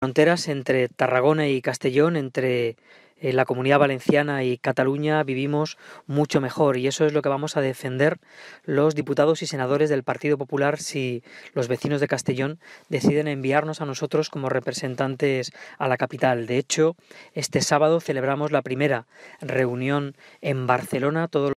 fronteras entre Tarragona y Castellón, entre eh, la comunidad valenciana y Cataluña vivimos mucho mejor y eso es lo que vamos a defender los diputados y senadores del Partido Popular si los vecinos de Castellón deciden enviarnos a nosotros como representantes a la capital. De hecho, este sábado celebramos la primera reunión en Barcelona, todos